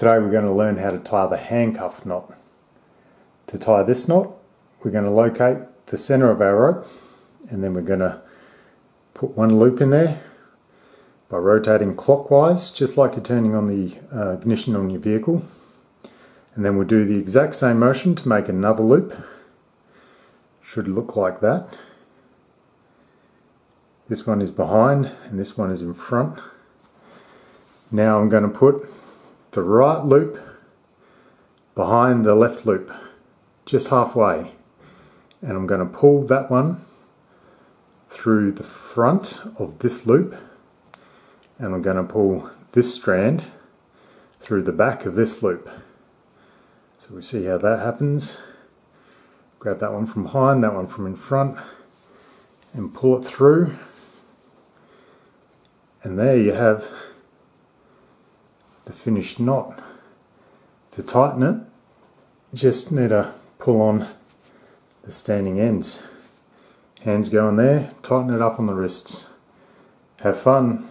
Today we're going to learn how to tie the handcuff knot. To tie this knot, we're going to locate the center of our rope and then we're going to put one loop in there by rotating clockwise, just like you're turning on the uh, ignition on your vehicle. And then we'll do the exact same motion to make another loop. Should look like that. This one is behind and this one is in front. Now I'm going to put the right loop behind the left loop, just halfway. And I'm going to pull that one through the front of this loop and I'm going to pull this strand through the back of this loop. So we see how that happens. Grab that one from behind, that one from in front and pull it through and there you have the finished knot. To tighten it, just need to pull on the standing ends. Hands go in there, tighten it up on the wrists. Have fun.